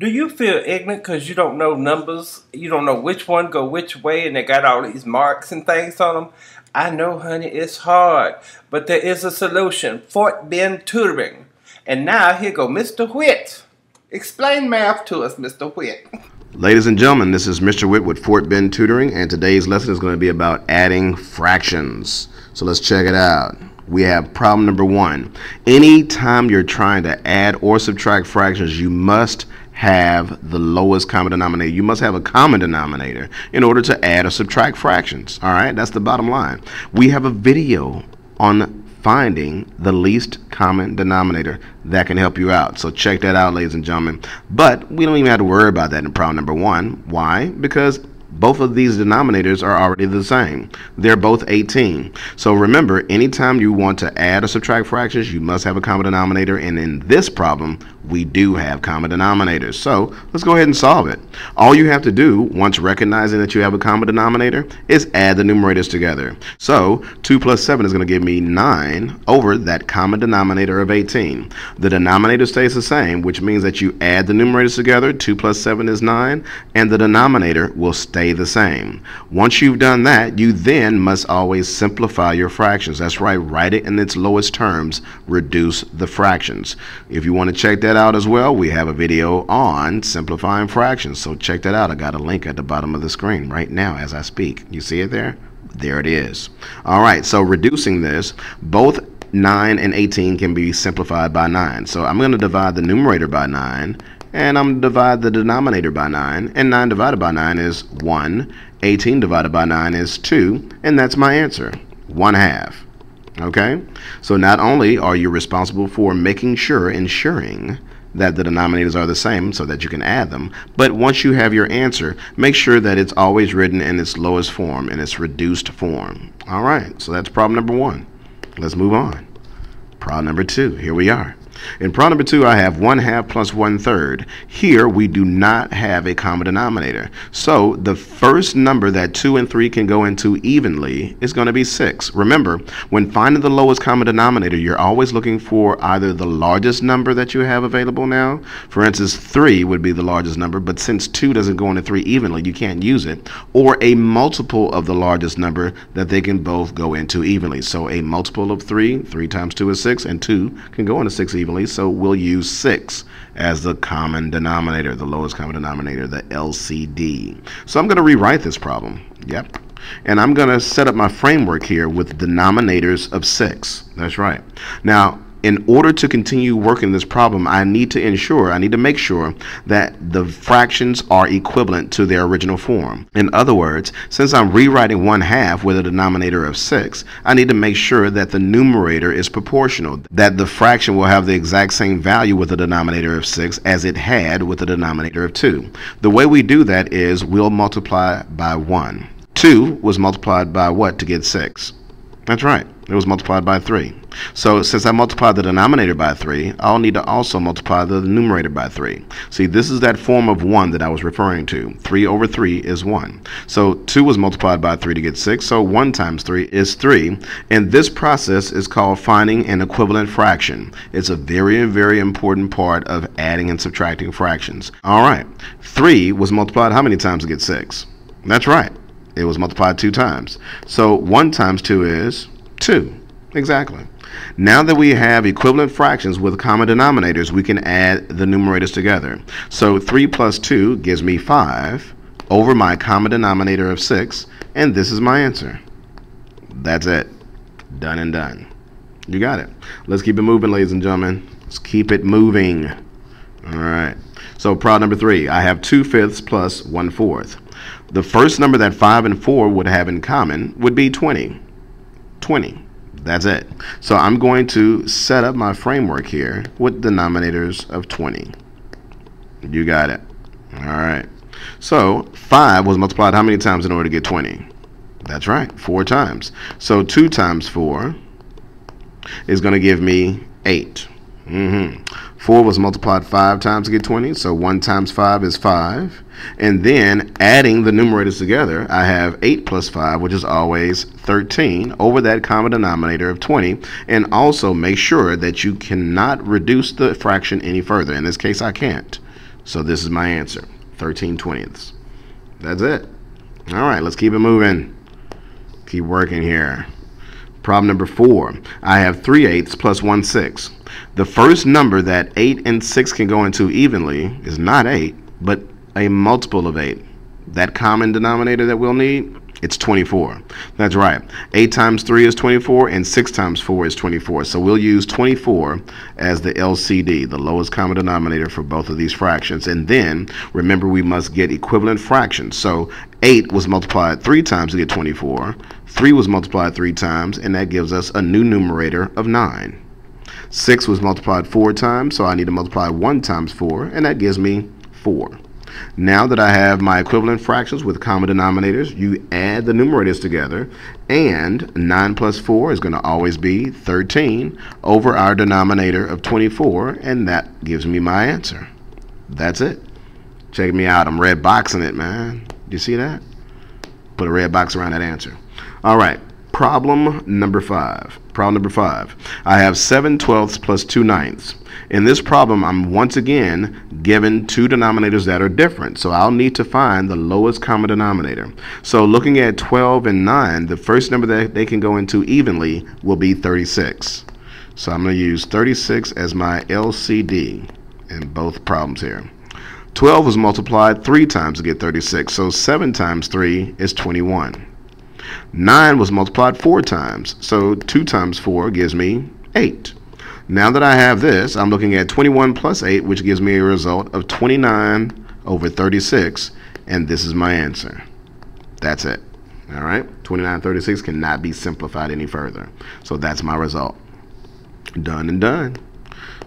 Do you feel ignorant because you don't know numbers? You don't know which one go which way and they got all these marks and things on them? I know, honey, it's hard, but there is a solution. Fort Bend Tutoring. And now here go Mr. Whitt. Explain math to us, Mr. Whitt. Ladies and gentlemen, this is Mr. Whitt with Fort Bend Tutoring, and today's lesson is going to be about adding fractions. So let's check it out. We have problem number one. Anytime you're trying to add or subtract fractions, you must have the lowest common denominator. You must have a common denominator in order to add or subtract fractions. All right, that's the bottom line. We have a video on finding the least common denominator that can help you out. So check that out, ladies and gentlemen. But we don't even have to worry about that in problem number one. Why? Because both of these denominators are already the same. They're both 18. So remember, anytime you want to add or subtract fractions, you must have a common denominator. And in this problem, we do have common denominators. So let's go ahead and solve it. All you have to do, once recognizing that you have a common denominator, is add the numerators together. So 2 plus 7 is going to give me 9 over that common denominator of 18. The denominator stays the same, which means that you add the numerators together. 2 plus 7 is 9, and the denominator will stay stay the same. Once you've done that, you then must always simplify your fractions. That's right, write it in its lowest terms, reduce the fractions. If you want to check that out as well, we have a video on simplifying fractions. So check that out. I got a link at the bottom of the screen right now as I speak. You see it there? There it is. All right, so reducing this, both 9 and 18 can be simplified by 9. So I'm going to divide the numerator by 9 and I'm going to divide the denominator by 9, and 9 divided by 9 is 1, 18 divided by 9 is 2, and that's my answer, 1 half. Okay? So not only are you responsible for making sure, ensuring that the denominators are the same so that you can add them, but once you have your answer, make sure that it's always written in its lowest form, in its reduced form. All right, so that's problem number one. Let's move on. Problem number two, here we are. In problem number two, I have 1 half plus 1 third. Here, we do not have a common denominator. So the first number that 2 and 3 can go into evenly is going to be 6. Remember, when finding the lowest common denominator, you're always looking for either the largest number that you have available now. For instance, 3 would be the largest number, but since 2 doesn't go into 3 evenly, you can't use it. Or a multiple of the largest number that they can both go into evenly. So a multiple of 3, 3 times 2 is 6, and 2 can go into 6 evenly evenly, so we'll use 6 as the common denominator, the lowest common denominator, the LCD. So I'm going to rewrite this problem. Yep. And I'm going to set up my framework here with denominators of 6. That's right. Now, in order to continue working this problem, I need to ensure, I need to make sure that the fractions are equivalent to their original form. In other words, since I'm rewriting 1 half with a denominator of 6, I need to make sure that the numerator is proportional, that the fraction will have the exact same value with a denominator of 6 as it had with a denominator of 2. The way we do that is we'll multiply by 1. 2 was multiplied by what to get 6? That's right. It was multiplied by 3. So since I multiplied the denominator by 3, I'll need to also multiply the numerator by 3. See, this is that form of 1 that I was referring to. 3 over 3 is 1. So 2 was multiplied by 3 to get 6, so 1 times 3 is 3. And this process is called finding an equivalent fraction. It's a very, very important part of adding and subtracting fractions. All right, 3 was multiplied how many times to get 6? That's right. It was multiplied two times. So 1 times 2 is 2. Exactly. Now that we have equivalent fractions with common denominators, we can add the numerators together. So 3 plus 2 gives me 5 over my common denominator of 6, and this is my answer. That's it. Done and done. You got it. Let's keep it moving, ladies and gentlemen. Let's keep it moving. All right. So problem number three, I have 2 fifths plus 1 fourth. The first number that 5 and 4 would have in common would be 20. 20. That's it. So I'm going to set up my framework here with denominators of 20. You got it. All right. So 5 was multiplied how many times in order to get 20? That's right, 4 times. So 2 times 4 is going to give me 8. Mm-hmm. 4 was multiplied 5 times to get 20, so 1 times 5 is 5. And then adding the numerators together, I have 8 plus 5, which is always 13, over that common denominator of 20. And also make sure that you cannot reduce the fraction any further. In this case, I can't. So this is my answer 13 twentieths. That's it. All right, let's keep it moving. Keep working here. Problem number four. I have 3 eighths plus 1 sixth. The first number that 8 and 6 can go into evenly is not 8, but a multiple of 8. That common denominator that we'll need, it's 24. That's right. 8 times 3 is 24, and 6 times 4 is 24. So we'll use 24 as the LCD, the lowest common denominator for both of these fractions. And then, remember, we must get equivalent fractions. So 8 was multiplied 3 times to get 24. 3 was multiplied 3 times, and that gives us a new numerator of 9. 6 was multiplied 4 times, so I need to multiply 1 times 4, and that gives me 4. Now that I have my equivalent fractions with common denominators, you add the numerators together, and 9 plus 4 is going to always be 13 over our denominator of 24, and that gives me my answer. That's it. Check me out. I'm red boxing it, man. Do you see that? Put a red box around that answer. All right. Problem number five. Problem number five. I have 7 twelfths plus 2 ninths. In this problem, I'm once again given two denominators that are different. So I'll need to find the lowest common denominator. So looking at 12 and 9, the first number that they can go into evenly will be 36. So I'm going to use 36 as my LCD in both problems here. 12 is multiplied 3 times to get 36, so 7 times 3 is 21. 9 was multiplied 4 times, so 2 times 4 gives me 8. Now that I have this, I'm looking at 21 plus 8, which gives me a result of 29 over 36, and this is my answer. That's it. All right? 29 36 cannot be simplified any further. So that's my result. Done and done.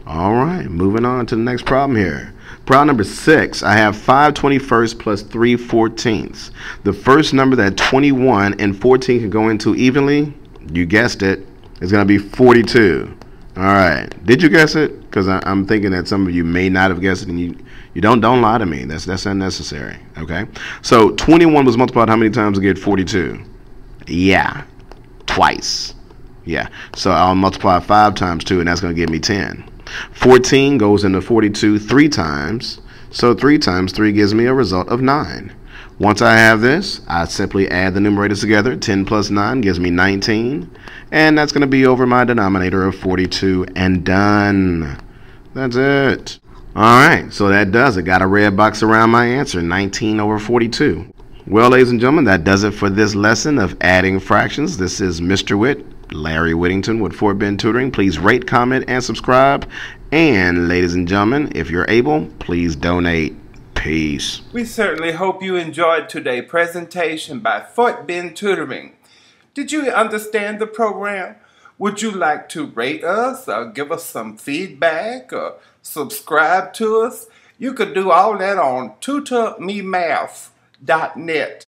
All right, moving on to the next problem here. Problem number six, I have 5 21st plus 3 14ths. The first number that 21 and 14 can go into evenly, you guessed it, is going to be 42. All right, did you guess it? Because I'm thinking that some of you may not have guessed it, and you you don't don't lie to me. That's that's unnecessary. Okay, so 21 was multiplied how many times to get 42? Yeah, twice. Yeah, so I'll multiply 5 times 2, and that's going to give me 10. 14 goes into 42 three times. So 3 times 3 gives me a result of 9. Once I have this, I simply add the numerators together. 10 plus 9 gives me 19. And that's going to be over my denominator of 42 and done. That's it. All right, so that does it. Got a red box around my answer, 19 over 42. Well, ladies and gentlemen, that does it for this lesson of adding fractions. This is Mr. Whitt Larry Whittington with Fort Bend Tutoring. Please rate, comment, and subscribe. And, ladies and gentlemen, if you're able, please donate. Peace. We certainly hope you enjoyed today's presentation by Fort Bend Tutoring. Did you understand the program? Would you like to rate us or give us some feedback or subscribe to us? You could do all that on tutormemath.net.